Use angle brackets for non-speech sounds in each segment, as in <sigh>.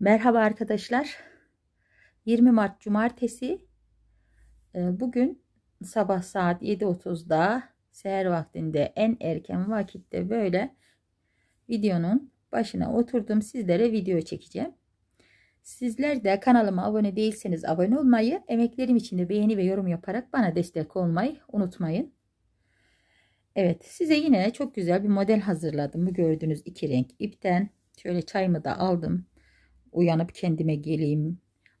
Merhaba arkadaşlar. 20 Mart Cumartesi. Ee, bugün sabah saat 7.30'da seher vaktinde en erken vakitte böyle videonun başına oturdum. Sizlere video çekeceğim. Sizler de kanalıma abone değilseniz abone olmayı, emeklerim için de beğeni ve yorum yaparak bana destek olmayı unutmayın. Evet size yine çok güzel bir model hazırladım. Bu gördüğünüz iki renk ipten. Şöyle çayımı da aldım uyanıp kendime geleyim.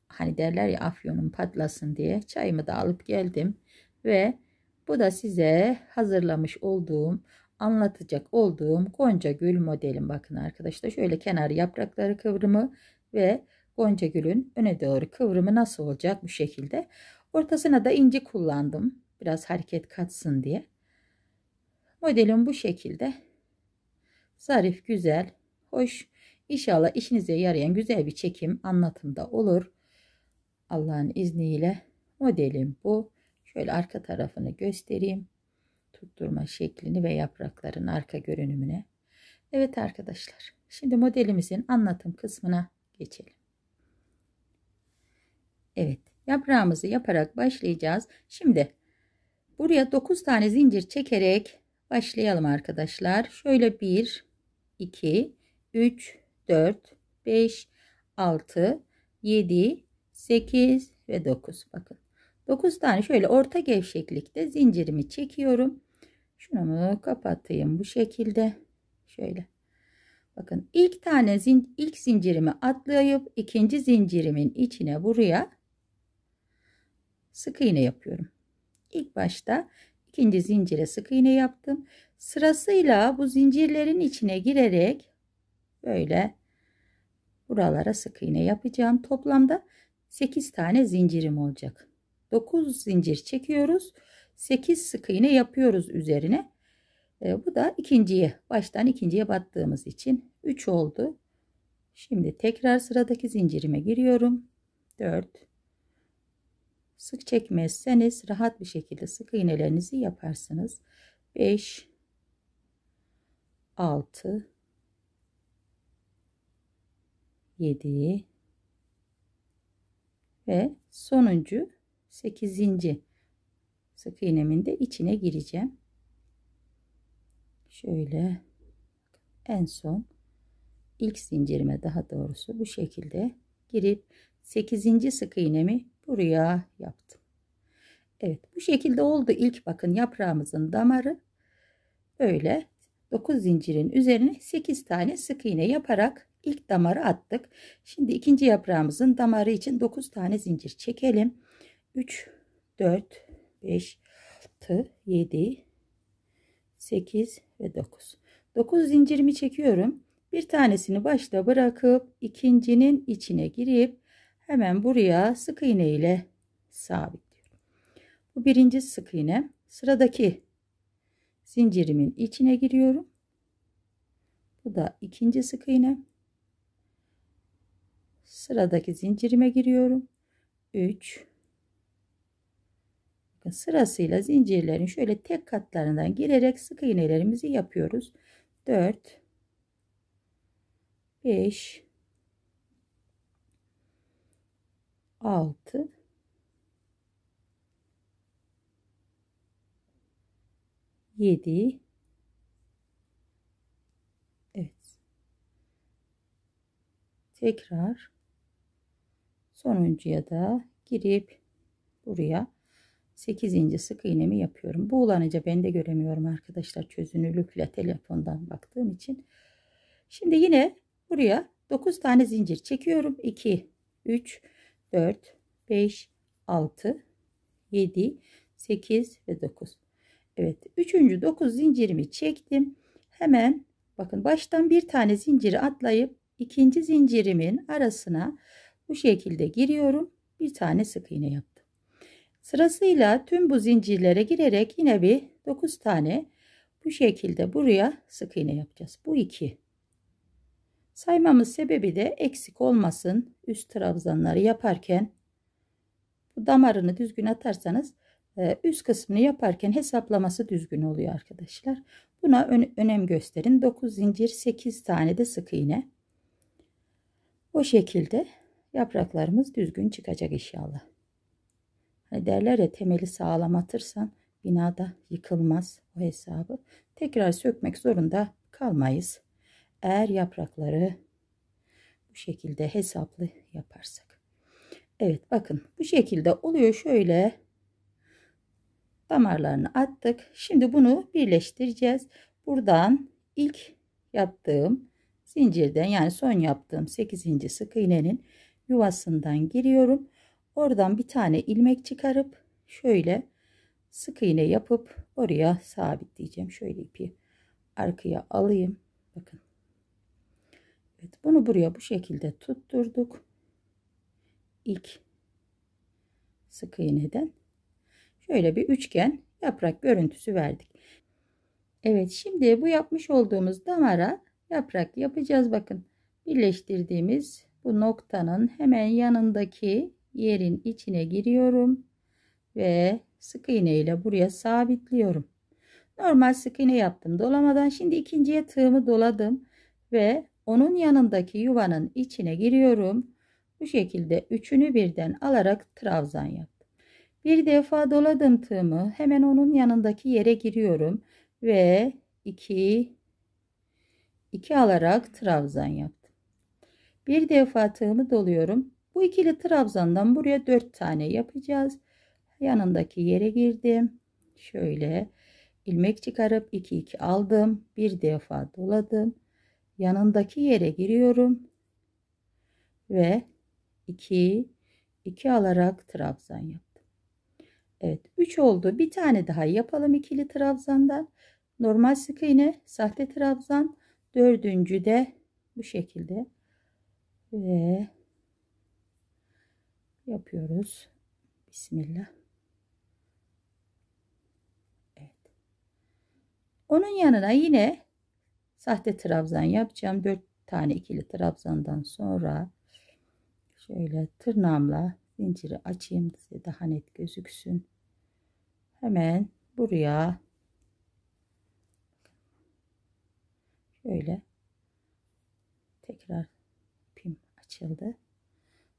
Hani derler ya afyonum patlasın diye çayımı da alıp geldim. Ve bu da size hazırlamış olduğum, anlatacak olduğum Gonca Gül modelim. Bakın arkadaşlar şöyle kenar yaprakları kıvrımı ve Gonca Gül'ün öne doğru kıvrımı nasıl olacak bu şekilde. Ortasına da inci kullandım. Biraz hareket katsın diye. Modelim bu şekilde. Zarif, güzel, hoş İnşallah işinize yarayan güzel bir çekim anlatımda olur. Allah'ın izniyle modelim bu. Şöyle arka tarafını göstereyim. Tutturma şeklini ve yaprakların arka görünümüne. Evet arkadaşlar. Şimdi modelimizin anlatım kısmına geçelim. Evet. Yaprağımızı yaparak başlayacağız. Şimdi buraya 9 tane zincir çekerek başlayalım arkadaşlar. Şöyle 1, 2, 3, 4, 5, 6, 7, 8 ve 9. Bakın 9 tane şöyle orta gevşeklikte zincirimi çekiyorum. Şunu kapatayım bu şekilde. Şöyle. Bakın ilk tane zin ilk zincirimi atlayıp ikinci zincirimin içine buraya sık iğne yapıyorum. İlk başta ikinci zincire sık iğne yaptım. Sırasıyla bu zincirlerin içine girerek böyle buralara sık iğne yapacağım. Toplamda 8 tane zincirim olacak. 9 zincir çekiyoruz. 8 sık iğne yapıyoruz üzerine. E, bu da ikinciye baştan ikinciye battığımız için 3 oldu. Şimdi tekrar sıradaki zincirime giriyorum. 4 Sık çekmezseniz rahat bir şekilde sık iğnelerinizi yaparsınız. 5 6 7 ve sonuncu 8. sık iğnemin de içine gireceğim. Şöyle en son ilk zincirime daha doğrusu bu şekilde girip 8. sık iğnemi buraya yaptım. Evet bu şekilde oldu ilk bakın yaprağımızın damarı böyle 9 zincirin üzerine 8 tane sık iğne yaparak ilk damarı attık. Şimdi ikinci yaprağımızın damarı için 9 tane zincir çekelim. 3, 4, 5, 6, 7, 8 ve 9. 9 zincirimi çekiyorum. Bir tanesini başta bırakıp ikincinin içine girip hemen buraya sık iğne ile sabitliyorum. Bu birinci sık iğne. Sıradaki zincirimin içine giriyorum. Bu da ikinci sık iğne sıradaki zincirime giriyorum. 3 Bakın sırasıyla zincirlerin şöyle tek katlarından girerek sık iğnelerimizi yapıyoruz. 4 5 6 7 Evet. Tekrar sonuncuya da girip buraya 8. sık iğnemi yapıyorum. Buğulanınca ben de göremiyorum arkadaşlar çözünürlükle telefondan baktığım için. Şimdi yine buraya 9 tane zincir çekiyorum. 2, 3, 4, 5, 6, 7, 8 ve 9. Evet 3. 9 zincirimi çektim. Hemen bakın baştan bir tane zinciri atlayıp ikinci zincirimin arasına bu şekilde giriyorum. Bir tane sık iğne yaptım. Sırasıyla tüm bu zincirlere girerek yine bir 9 tane bu şekilde buraya sık iğne yapacağız. Bu iki. Saymamız sebebi de eksik olmasın. Üst trabzanları yaparken bu damarını düzgün atarsanız e, üst kısmını yaparken hesaplaması düzgün oluyor arkadaşlar. Buna önem gösterin. 9 zincir 8 tane de sık iğne. O şekilde yapraklarımız düzgün çıkacak inşallah. Hani derler ya temeli sağlam atırsan binada yıkılmaz o hesabı. Tekrar sökmek zorunda kalmayız. Eğer yaprakları bu şekilde hesaplı yaparsak. Evet bakın bu şekilde oluyor şöyle damarlarını attık. Şimdi bunu birleştireceğiz. Buradan ilk yaptığım zincirden yani son yaptığım 8. sık iğnenin yuvasından giriyorum. Oradan bir tane ilmek çıkarıp şöyle sık iğne yapıp oraya sabitleyeceğim. Şöyle ipi arkaya alayım. Bakın. Evet, bunu buraya bu şekilde tutturduk. İlk sık iğneden şöyle bir üçgen yaprak görüntüsü verdik. Evet şimdi bu yapmış olduğumuz damara yaprak yapacağız. Bakın birleştirdiğimiz bu noktanın hemen yanındaki yerin içine giriyorum ve sık iğne ile buraya sabitliyorum. Normal sık iğne yaptım dolamadan şimdi ikinciye tığımı doladım ve onun yanındaki yuvanın içine giriyorum. Bu şekilde üçünü birden alarak trabzan yaptım. Bir defa doladım tığımı hemen onun yanındaki yere giriyorum ve 2 2 alarak trabzan yaptım. Bir defa tığımı doluyorum. Bu ikili trabzandan buraya 4 tane yapacağız. Yanındaki yere girdim. Şöyle ilmek çıkarıp 2 2 aldım. Bir defa doladım. Yanındaki yere giriyorum. Ve 2 2 alarak trabzan yaptım. Evet 3 oldu. Bir tane daha yapalım ikili trabzandan. Normal sık iğne, sahte trabzan, dördüncü de bu şekilde ve yapıyoruz. Bismillah. Evet. Onun yanına yine sahte trabzan yapacağım. 4 tane ikili trabzandan sonra şöyle tırnağımla zinciri açayım size daha net gözüksün. Hemen buraya şöyle tekrar açıldı.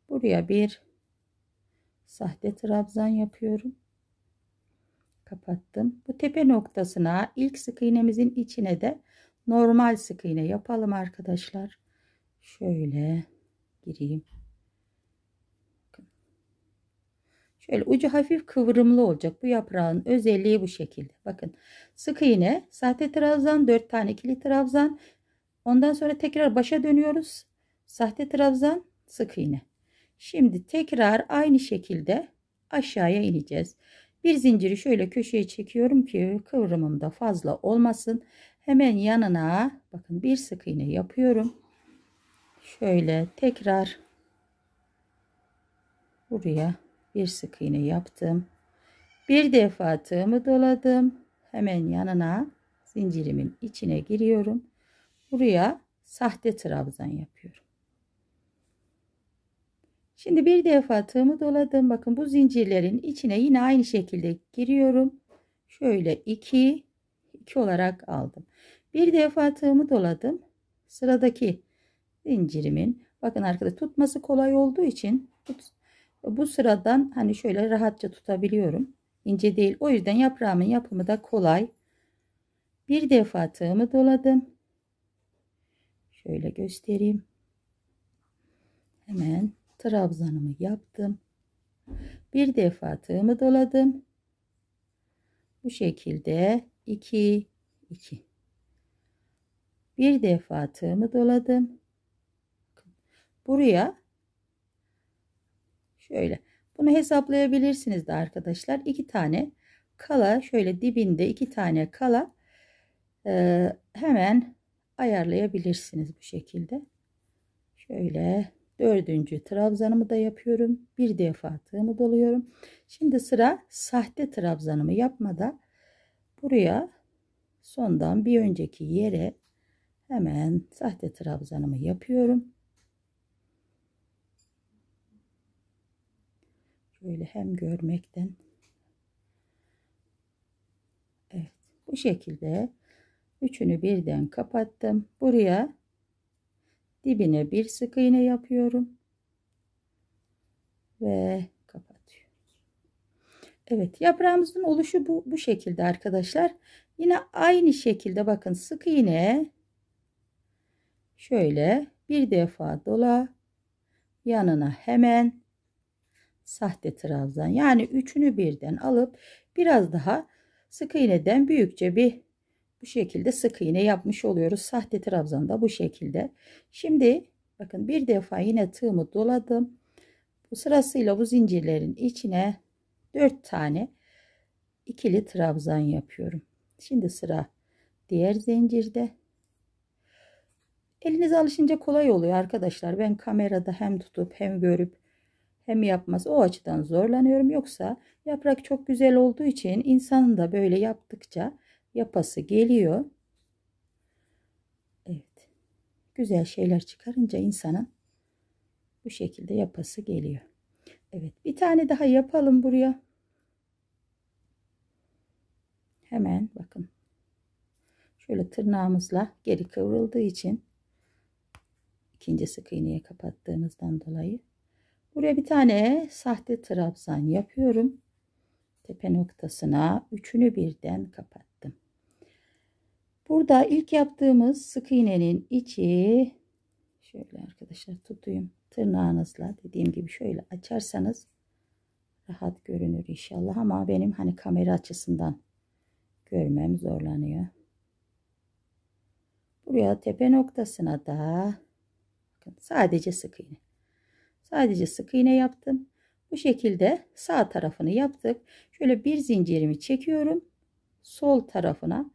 Buraya bir sahte trabzan yapıyorum. Kapattım. Bu tepe noktasına ilk sık iğnemizin içine de normal sık iğne yapalım arkadaşlar. Şöyle gireyim. Şöyle ucu hafif kıvrımlı olacak. Bu yaprağın özelliği bu şekilde. Bakın sık iğne, sahte trabzan, 4 tane ikili trabzan. Ondan sonra tekrar başa dönüyoruz. Sahte trabzan, sık iğne. Şimdi tekrar aynı şekilde aşağıya ineceğiz. Bir zinciri şöyle köşeye çekiyorum ki kıvrımım da fazla olmasın. Hemen yanına bakın bir sık iğne yapıyorum. Şöyle tekrar buraya bir sık iğne yaptım. Bir defa tığımı doladım. Hemen yanına zincirimin içine giriyorum. Buraya sahte trabzan yapıyorum. Şimdi bir defa tığımı doladım. Bakın bu zincirlerin içine yine aynı şekilde giriyorum. Şöyle 2 2 olarak aldım. Bir defa tığımı doladım. Sıradaki zincirimin bakın arkada tutması kolay olduğu için bu sıradan hani şöyle rahatça tutabiliyorum. İnce değil. O yüzden yaprağımın yapımı da kolay. Bir defa tığımı doladım. Şöyle göstereyim. Hemen trabzanımı yaptım. Bir defa tığımı doladım. Bu şekilde 2 2 bir defa tığımı doladım. Buraya şöyle bunu hesaplayabilirsiniz de arkadaşlar. iki tane kala şöyle dibinde iki tane kala e, hemen ayarlayabilirsiniz bu şekilde. Şöyle dördüncü trabzanımı da yapıyorum. Bir defa tığımı doluyorum. Şimdi sıra sahte trabzanımı yapmada buraya sondan bir önceki yere hemen sahte trabzanımı yapıyorum. Şöyle hem görmekten Evet bu şekilde üçünü birden kapattım. Buraya dibine bir sık iğne yapıyorum ve kapatıyorum. Evet yaprağımızın oluşu bu, bu şekilde arkadaşlar. Yine aynı şekilde bakın sık iğne şöyle bir defa dola yanına hemen sahte trabzan yani üçünü birden alıp biraz daha sık iğneden büyükçe bir bu şekilde sık iğne yapmış oluyoruz. Sahte trabzan da bu şekilde. Şimdi bakın bir defa yine tığımı doladım. Bu sırasıyla bu zincirlerin içine 4 tane ikili trabzan yapıyorum. Şimdi sıra diğer zincirde. Eliniz alışınca kolay oluyor arkadaşlar. Ben kamerada hem tutup hem görüp hem yapmaz. O açıdan zorlanıyorum. Yoksa yaprak çok güzel olduğu için insanın da böyle yaptıkça yapası geliyor. Evet. Güzel şeyler çıkarınca insanın bu şekilde yapası geliyor. Evet. Bir tane daha yapalım buraya. Hemen bakın. Şöyle tırnağımızla geri kıvrıldığı için ikinci sık iğneye kapattığımızdan dolayı buraya bir tane sahte trabzan yapıyorum. Tepe noktasına üçünü birden kapattım. Burada ilk yaptığımız sık iğnenin içi şöyle arkadaşlar tutayım tırnağınızla dediğim gibi şöyle açarsanız rahat görünür inşallah ama benim hani kamera açısından görmem zorlanıyor. Buraya tepe noktasına da bakın sadece sık iğne. Sadece sık iğne yaptım. Bu şekilde sağ tarafını yaptık. Şöyle bir zincirimi çekiyorum. Sol tarafına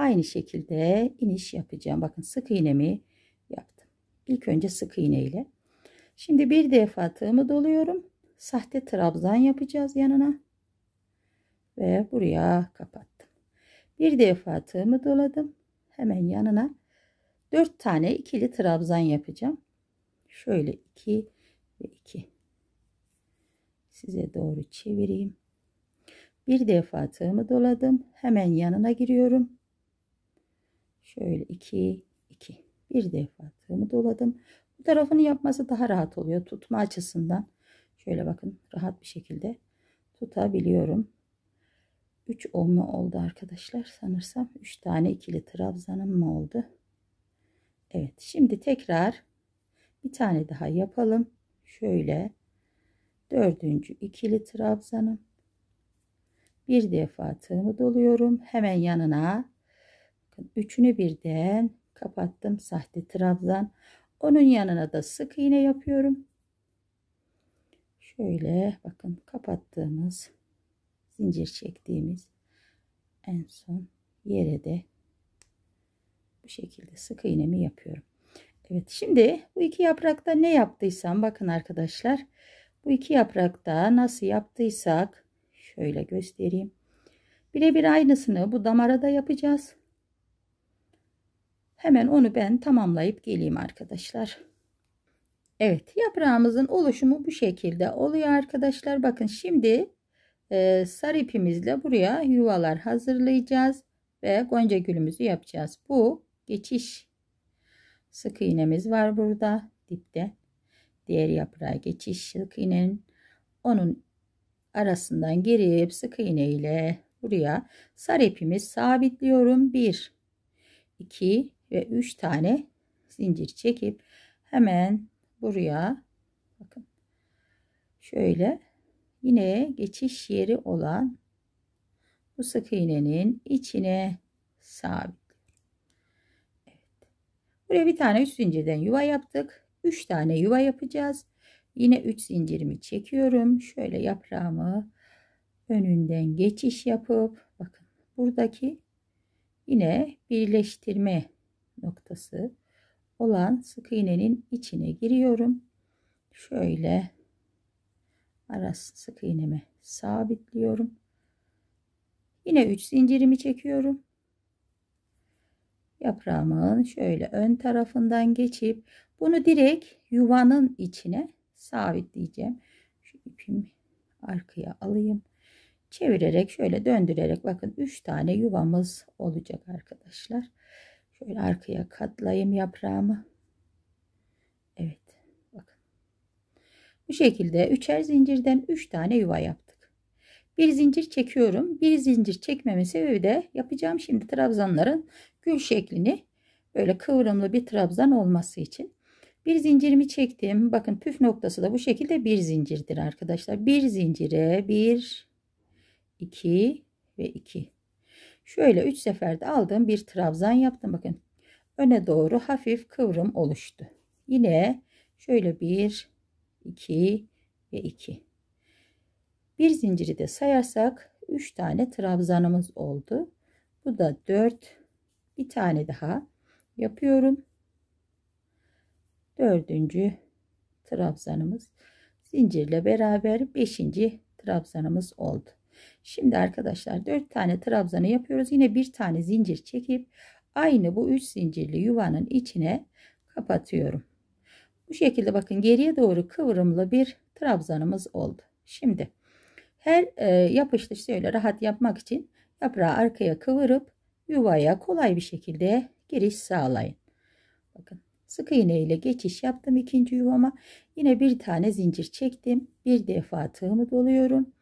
aynı şekilde iniş yapacağım. Bakın sık iğnemi yaptım. İlk önce sık iğne ile. Şimdi bir defa tığımı doluyorum. Sahte trabzan yapacağız yanına. Ve buraya kapattım. Bir defa tığımı doladım. Hemen yanına 4 tane ikili trabzan yapacağım. Şöyle 2 ve 2. Size doğru çevireyim. Bir defa tığımı doladım. Hemen yanına giriyorum. Şöyle 2 2. Bir defa tığımı doladım. Bu tarafını yapması daha rahat oluyor tutma açısından. Şöyle bakın rahat bir şekilde tutabiliyorum. 3 olma oldu arkadaşlar sanırsam 3 tane ikili trabzanım mı oldu Evet şimdi tekrar bir tane daha yapalım şöyle dördüncü ikili trabzanım bir defa tığımı doluyorum hemen yanına bakın üçünü birden kapattım sahte trabzan onun yanına da sık iğne yapıyorum şöyle bakın kapattığımız zincir çektiğimiz en son yere de bu şekilde sık iğnemi yapıyorum. Evet şimdi bu iki yaprakta ne yaptıysam bakın arkadaşlar bu iki yaprakta nasıl yaptıysak şöyle göstereyim. Birebir aynısını bu damara da yapacağız. Hemen onu ben tamamlayıp geleyim arkadaşlar. Evet yaprağımızın oluşumu bu şekilde oluyor arkadaşlar. Bakın şimdi e, sarı ipimizle buraya yuvalar hazırlayacağız ve gonca gülümüzü yapacağız. Bu geçiş sık iğnemiz var burada dipte. Diğer yaprağa geçiş sık iğnenin onun arasından girip sık iğne ile buraya sarı ipimiz sabitliyorum. 1 2 ve 3 tane zincir çekip hemen buraya bakın şöyle yine geçiş yeri olan bu sık iğnenin içine sabit. Evet. Buraya bir tane 3 zincirden yuva yaptık. 3 tane yuva yapacağız. Yine 3 zincirimi çekiyorum. Şöyle yaprağımı önünden geçiş yapıp bakın buradaki yine birleştirme noktası olan sık iğnenin içine giriyorum. Şöyle arası sık iğnemi sabitliyorum. Yine 3 zincirimi çekiyorum. Yaprağımın şöyle ön tarafından geçip bunu direkt yuvanın içine sabitleyeceğim. Şu ipimi arkaya alayım. Çevirerek şöyle döndürerek bakın 3 tane yuvamız olacak arkadaşlar. Şöyle arkaya katlayayım yaprağımı. Evet. Bakın. Bu şekilde üçer zincirden üç tane yuva yaptık. Bir zincir çekiyorum. Bir zincir çekmemin sebebi de yapacağım şimdi trabzanların gül şeklini böyle kıvrımlı bir trabzan olması için. Bir zincirimi çektim. Bakın püf noktası da bu şekilde bir zincirdir arkadaşlar. Bir zincire bir, iki ve iki. Şöyle üç seferde aldığım bir trabzan yaptım. Bakın öne doğru hafif kıvrım oluştu. Yine şöyle bir, iki ve iki. Bir zinciri de sayarsak üç tane trabzanımız oldu. Bu da dört. Bir tane daha yapıyorum dördüncü trabzanımız zincirle beraber beşinci trabzanımız oldu. Şimdi arkadaşlar dört tane trabzanı yapıyoruz. Yine bir tane zincir çekip aynı bu üç zincirli yuvanın içine kapatıyorum. Bu şekilde bakın geriye doğru kıvrımlı bir trabzanımız oldu. Şimdi her e, yapıştı şöyle rahat yapmak için yaprağı arkaya kıvırıp yuvaya kolay bir şekilde giriş sağlayın. Bakın Sık iğne ile geçiş yaptım ikinci yuvama. Yine bir tane zincir çektim. Bir defa tığımı doluyorum.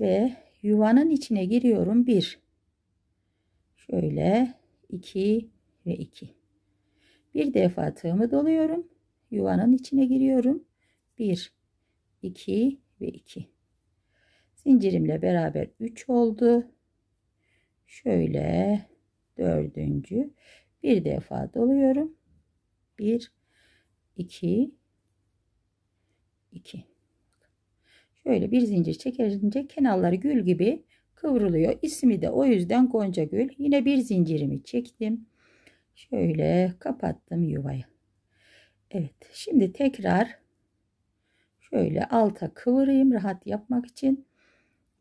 Ve yuvanın içine giriyorum. Bir. Şöyle iki ve iki. Bir defa tığımı doluyorum. Yuvanın içine giriyorum. Bir, iki ve iki. Zincirimle beraber üç oldu. Şöyle dördüncü. Bir defa doluyorum 1 2 2 şöyle bir zincir çekerince kenarları gül gibi kıvrılıyor. İsmi de o yüzden Gonca Gül. Yine bir zincirimi çektim. Şöyle kapattım yuvayı. Evet şimdi tekrar şöyle alta kıvırayım rahat yapmak için.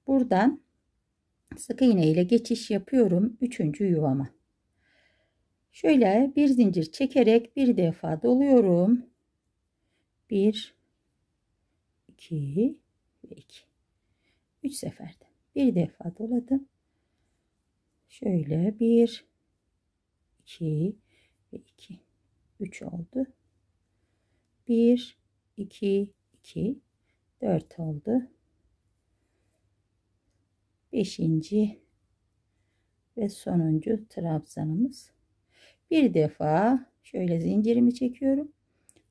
Buradan sık iğne ile geçiş yapıyorum üçüncü yuvama. Şöyle bir zincir çekerek bir defa doluyorum. 1 2 ve 2. 3 seferde bir defa doladım. Şöyle 1 2 ve 2. 3 oldu. 1 2 2 4 oldu. 5. ve sonuncu trabzanımız bir defa şöyle zincirimi çekiyorum.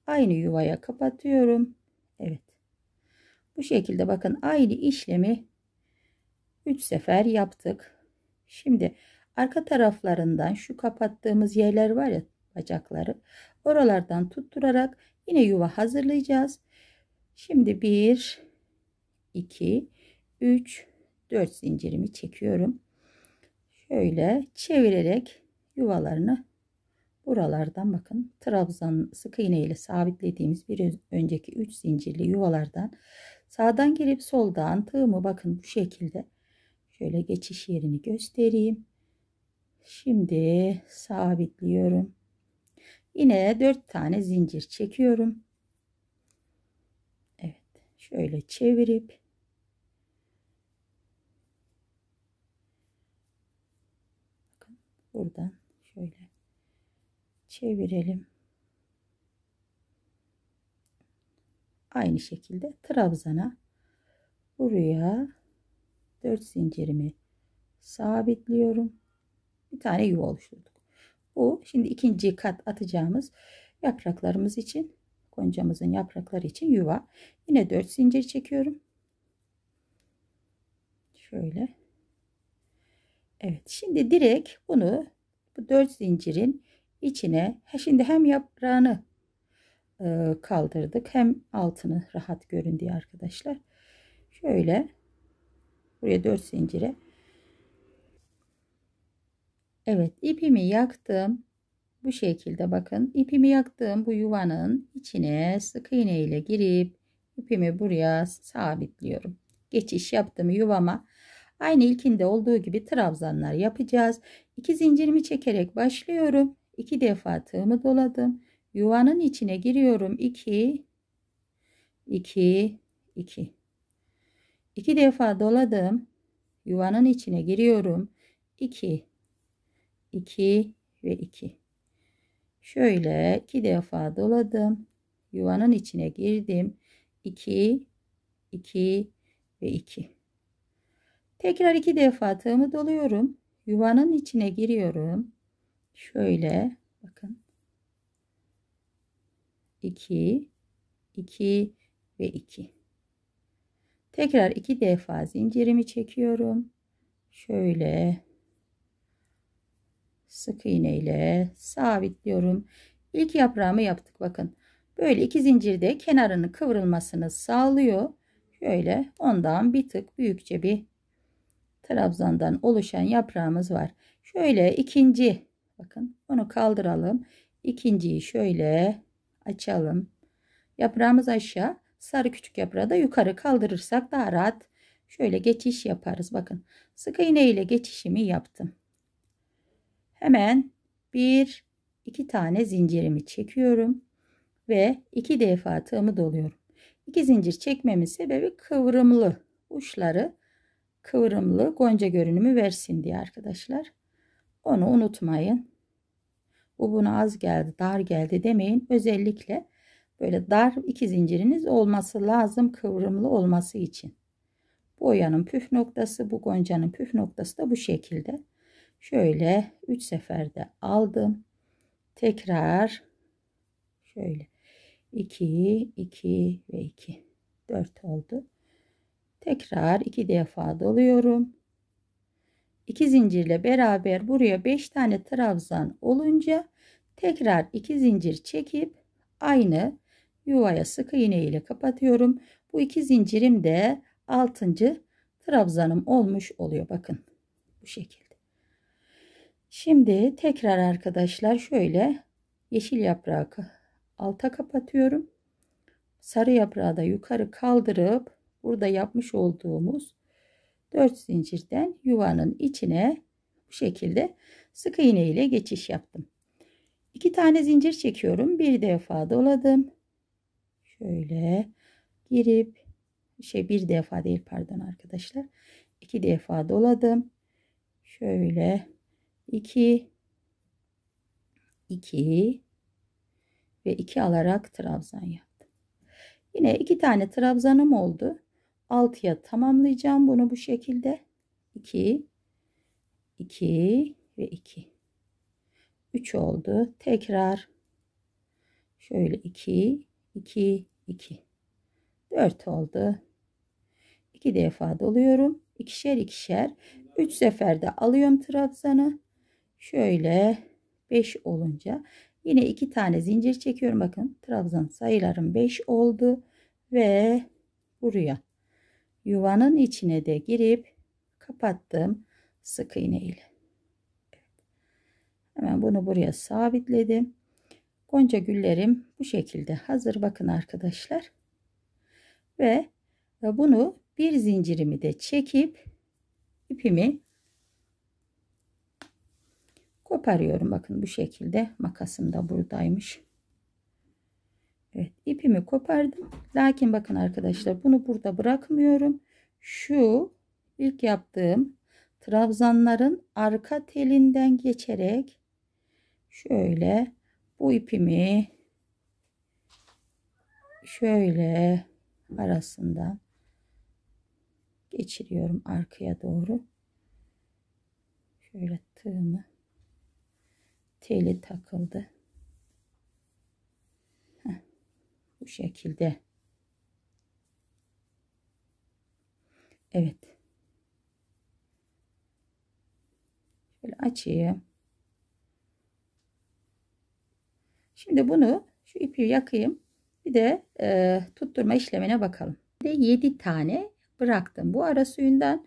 Aynı yuvaya kapatıyorum. Evet. Bu şekilde bakın aynı işlemi 3 sefer yaptık. Şimdi arka taraflarından şu kapattığımız yerler var ya bacakları. Oralardan tutturarak yine yuva hazırlayacağız. Şimdi 1 2 3 4 zincirimi çekiyorum. Şöyle çevirerek yuvalarını Buralardan bakın trabzan sık iğne ile sabitlediğimiz bir önceki 3 zincirli yuvalardan sağdan girip soldan tığımı bakın bu şekilde şöyle geçiş yerini göstereyim. Şimdi sabitliyorum. Yine 4 tane zincir çekiyorum. Evet şöyle çevirip buradan şöyle çevirelim. Aynı şekilde trabzana buraya 4 zincirimi sabitliyorum. Bir tane yuva oluşturduk. Bu şimdi ikinci kat atacağımız yapraklarımız için goncamızın yaprakları için yuva. Yine 4 zincir çekiyorum. Şöyle. Evet şimdi direkt bunu bu 4 zincirin içine şimdi hem yaprağını e, kaldırdık hem altını rahat görün diye arkadaşlar. Şöyle buraya 4 zincire Evet ipimi yaktım. Bu şekilde bakın ipimi yaktığım bu yuvanın içine sık iğne ile girip ipimi buraya sabitliyorum. Geçiş yaptım yuvama. Aynı ilkinde olduğu gibi trabzanlar yapacağız. İki zincirimi çekerek başlıyorum. 2 defa tığımı doladım. Yuvanın içine giriyorum. 2 2 2 2 defa doladım. Yuvanın içine giriyorum. 2 2 ve 2 Şöyle iki defa doladım. Yuvanın içine girdim. 2 2 ve 2 tekrar iki defa tığımı doluyorum yuvanın içine giriyorum şöyle bakın 2 2 ve 2 tekrar iki defa zincirimi çekiyorum. Şöyle sık iğne ile sabitliyorum. İlk yaprağımı yaptık bakın. Böyle iki zincirde kenarının kıvrılmasını sağlıyor. Şöyle ondan bir tık büyükçe bir trabzandan oluşan yaprağımız var. Şöyle ikinci bakın onu kaldıralım. İkinciyi şöyle açalım. Yaprağımız aşağı sarı küçük yaprağı da yukarı kaldırırsak daha rahat. Şöyle geçiş yaparız bakın. Sık iğne ile geçişimi yaptım. Hemen bir iki tane zincirimi çekiyorum ve iki defa tığımı doluyorum. İki zincir çekmemin sebebi kıvrımlı uçları kıvrımlı gonca görünümü versin diye arkadaşlar. Onu unutmayın bu buna az geldi dar geldi demeyin özellikle böyle dar iki zinciriniz olması lazım kıvrımlı olması için. Bu oyanın püf noktası bu goncanın püf noktası da bu şekilde. Şöyle 3 seferde aldım. Tekrar şöyle 2 2 ve 2 4 oldu. Tekrar iki defa doluyorum. 2 zincirle beraber buraya 5 tane trabzan olunca tekrar 2 zincir çekip aynı yuvaya sık iğne ile kapatıyorum. Bu iki zincirim de 6. trabzanım olmuş oluyor. Bakın bu şekilde. Şimdi tekrar arkadaşlar şöyle yeşil yaprağı alta kapatıyorum. Sarı yaprağı da yukarı kaldırıp burada yapmış olduğumuz 4 zincirden yuvanın içine bu şekilde sık iğne ile geçiş yaptım. 2 tane zincir çekiyorum. Bir defa doladım. Şöyle girip şey bir defa değil pardon arkadaşlar. İki defa doladım. Şöyle iki iki ve iki alarak trabzan yaptım. Yine iki tane trabzanım oldu altıya tamamlayacağım bunu bu şekilde. 2 2 ve 2 3 oldu. Tekrar şöyle 2 2 2 4 oldu. 2 defa doluyorum. İkişer ikişer. 3 seferde alıyorum trabzanı. Şöyle 5 olunca yine 2 tane zincir çekiyorum. Bakın trabzan sayılarım 5 oldu ve buraya yuvanın içine de girip kapattım sık iğne ile hemen bunu buraya sabitledim Gonca güllerim bu şekilde hazır bakın arkadaşlar. Ve bunu bir zincirimi de çekip ipimi koparıyorum. Bakın bu şekilde makasım da buradaymış. İpimi kopardım. Lakin bakın arkadaşlar bunu burada bırakmıyorum. Şu ilk yaptığım trabzanların arka telinden geçerek şöyle bu ipimi şöyle arasından geçiriyorum arkaya doğru. Şöyle tığımı teli takıldı. Bu şekilde. Evet. Şöyle açayım. Şimdi bunu şu ipi yakayım. Bir de e, tutturma işlemine bakalım. Bir de 7 tane bıraktım. Bu ara suyundan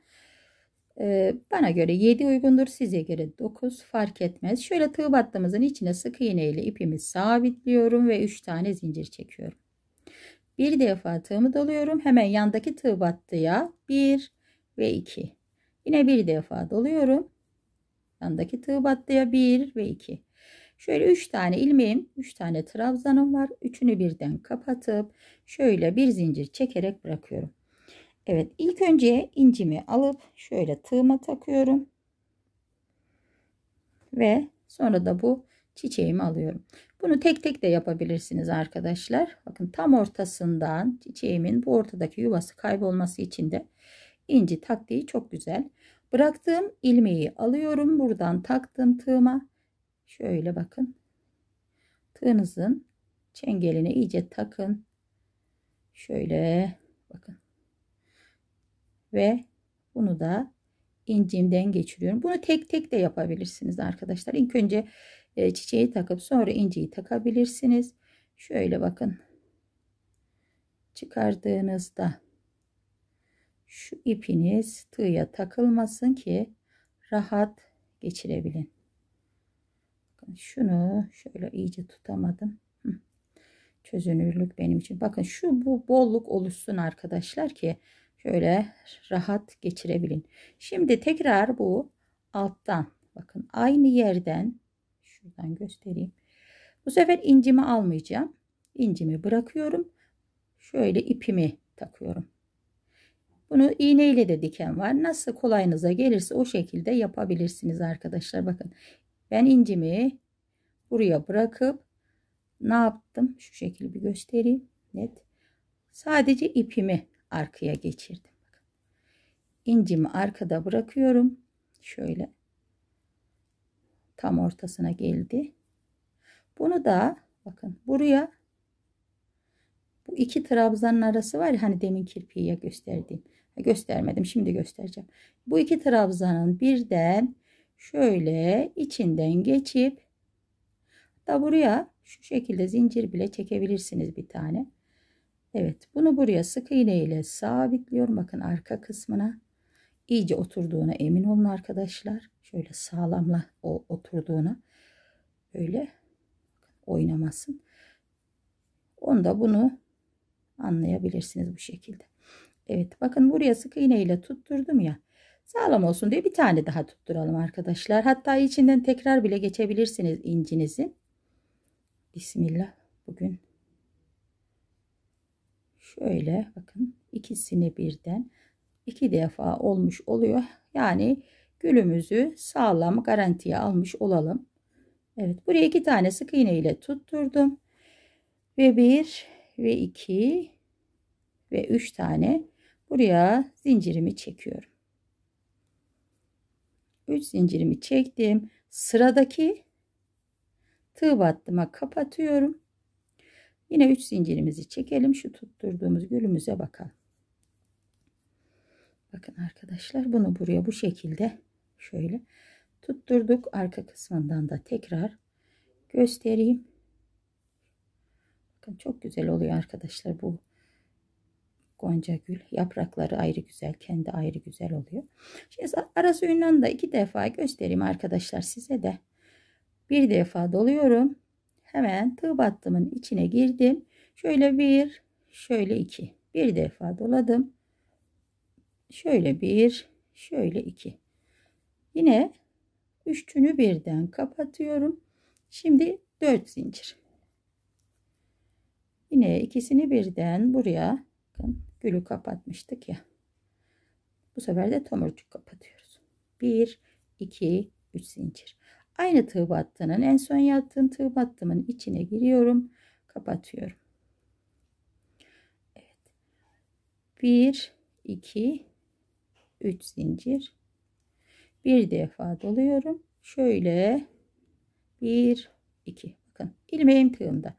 e, bana göre 7 uygundur. Size göre 9 fark etmez. Şöyle tığ battığımızın içine sık iğne ile ipimi sabitliyorum ve 3 tane zincir çekiyorum. Bir defa tığımı doluyorum. Hemen yandaki tığ battıya 1 ve 2. Yine bir defa doluyorum. Yandaki tığ battıya 1 ve 2. Şöyle 3 tane ilmeğim, 3 tane trabzanım var. Üçünü birden kapatıp şöyle bir zincir çekerek bırakıyorum. Evet ilk önce incimi alıp şöyle tığıma takıyorum. Ve sonra da bu çiçeğimi alıyorum. Bunu tek tek de yapabilirsiniz arkadaşlar. Bakın tam ortasından çiçeğimin bu ortadaki yuvası kaybolması için de inci taktiği çok güzel. Bıraktığım ilmeği alıyorum. Buradan taktım tığıma. Şöyle bakın. Tığınızın çengeline iyice takın. Şöyle bakın. Ve bunu da incimden geçiriyorum. Bunu tek tek de yapabilirsiniz arkadaşlar. İlk önce e, çiçeği takıp sonra inciyi takabilirsiniz. Şöyle bakın. Çıkardığınızda şu ipiniz tığya takılmasın ki rahat geçirebilin. Şunu şöyle iyice tutamadım. Çözünürlük benim için. Bakın şu bu bolluk oluşsun arkadaşlar ki şöyle rahat geçirebilin. Şimdi tekrar bu alttan bakın aynı yerden şuradan göstereyim. Bu sefer incimi almayacağım. İncimi bırakıyorum. Şöyle ipimi takıyorum. Bunu iğneyle de diken var. Nasıl kolayınıza gelirse o şekilde yapabilirsiniz arkadaşlar. Bakın ben incimi buraya bırakıp ne yaptım? Şu şekilde bir göstereyim. Net. Sadece ipimi arkaya geçirdim. İncimi arkada bırakıyorum. Şöyle. Tam ortasına geldi. Bunu da bakın buraya bu iki trabzanın arası var ya hani demin kirpiğe gösterdiğim. Göstermedim şimdi göstereceğim. Bu iki trabzanın birden şöyle içinden geçip da buraya şu şekilde zincir bile çekebilirsiniz bir tane. Evet bunu buraya sık iğne ile sabitliyorum. Bakın arka kısmına iyice oturduğuna emin olun arkadaşlar. Şöyle sağlamla oturduğuna böyle oynamasın. Onda bunu anlayabilirsiniz bu şekilde. Evet bakın buraya sık iğne ile tutturdum ya. Sağlam olsun diye bir tane daha tutturalım arkadaşlar. Hatta içinden tekrar bile geçebilirsiniz incinizin. Bismillah bugün şöyle bakın ikisini birden iki defa olmuş oluyor. Yani gülümüzü sağlam garantiye almış olalım. Evet buraya iki tane sık iğne ile tutturdum. Ve bir ve iki ve üç tane buraya zincirimi çekiyorum. Üç zincirimi çektim. Sıradaki tığ battıma kapatıyorum. Yine 3 zincirimizi çekelim. Şu tutturduğumuz gülümüze bakalım. Bakın arkadaşlar bunu buraya bu şekilde şöyle tutturduk. Arka kısmından da tekrar göstereyim. Bakın çok güzel oluyor arkadaşlar bu gonca gül. Yaprakları ayrı güzel, kendi ayrı güzel oluyor. Şimdi ara suyundan da iki defa göstereyim arkadaşlar size de. Bir defa doluyorum. Hemen tığ battımın içine girdim. Şöyle bir, şöyle iki. Bir defa doladım. Şöyle bir, şöyle iki. Yine üçünü birden kapatıyorum. Şimdi dört zincir. Yine ikisini birden buraya gülü kapatmıştık ya. Bu sefer de tomurcuk kapatıyoruz. 1 2 3 zincir. Aynı tığ battının en son yaptığım tığ battımın içine giriyorum. Kapatıyorum. Evet. 1 2 3 zincir. Bir defa doluyorum. Şöyle 1 2 bakın ilmeğim tığımda.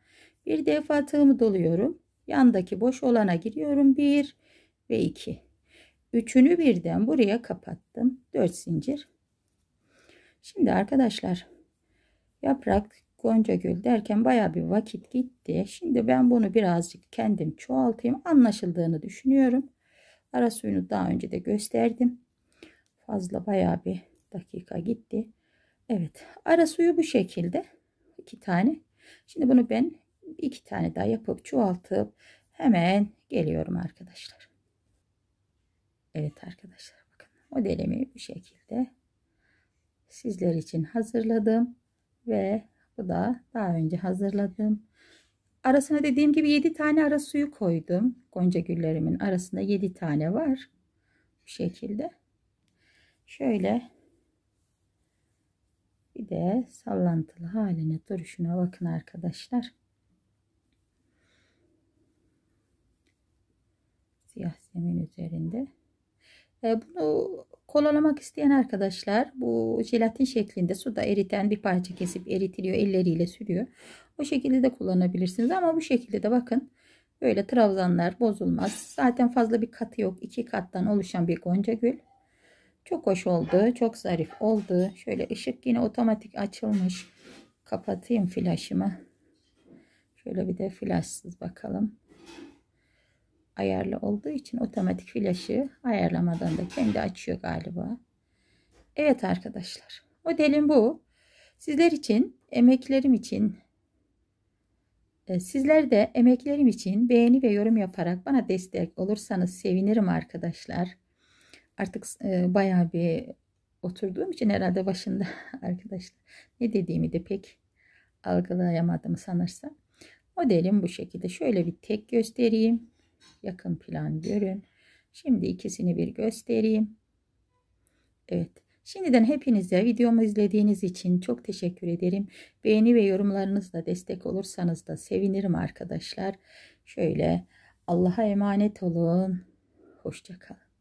Bir defa tığımı doluyorum. Yandaki boş olana giriyorum. 1 ve 2. Üçünü birden buraya kapattım. 4 zincir. Şimdi arkadaşlar yaprak gonca gül derken baya bir vakit gitti. Şimdi ben bunu birazcık kendim çoğaltayım. Anlaşıldığını düşünüyorum. Ara suyunu daha önce de gösterdim. Fazla baya bir dakika gitti. Evet ara suyu bu şekilde. iki tane. Şimdi bunu ben iki tane daha yapıp çoğaltıp hemen geliyorum arkadaşlar. Evet arkadaşlar bakın modelimi bu şekilde sizler için hazırladım ve bu da daha önce hazırladım. Arasına dediğim gibi 7 tane ara suyu koydum. Gonca güllerimin arasında 7 tane var. Bu şekilde. Şöyle Bir de sallantılı haline duruşuna bakın arkadaşlar. Siyah zemin üzerinde. E, bunu kolalamak isteyen arkadaşlar bu jelatin şeklinde suda eriten bir parça kesip eritiliyor elleriyle sürüyor. O şekilde de kullanabilirsiniz ama bu şekilde de bakın böyle trabzanlar bozulmaz. Zaten fazla bir katı yok. iki kattan oluşan bir gonca gül. Çok hoş oldu. Çok zarif oldu. Şöyle ışık yine otomatik açılmış. Kapatayım flaşımı. Şöyle bir de flaşsız bakalım. Ayarlı olduğu için otomatik flaşı ayarlamadan da kendi açıyor galiba. Evet arkadaşlar. Modelim bu. Sizler için, emeklerim için e, Sizler de emeklerim için beğeni ve yorum yaparak bana destek olursanız sevinirim arkadaşlar artık e, bayağı bir oturduğum için herhalde başında <laughs> arkadaşlar ne dediğimi de pek algılayamadım sanırsam. Modelim bu şekilde. Şöyle bir tek göstereyim. Yakın plan görün. Şimdi ikisini bir göstereyim. Evet. Şimdiden hepinize videomu izlediğiniz için çok teşekkür ederim. Beğeni ve yorumlarınızla destek olursanız da sevinirim arkadaşlar. Şöyle Allah'a emanet olun. Hoşçakalın.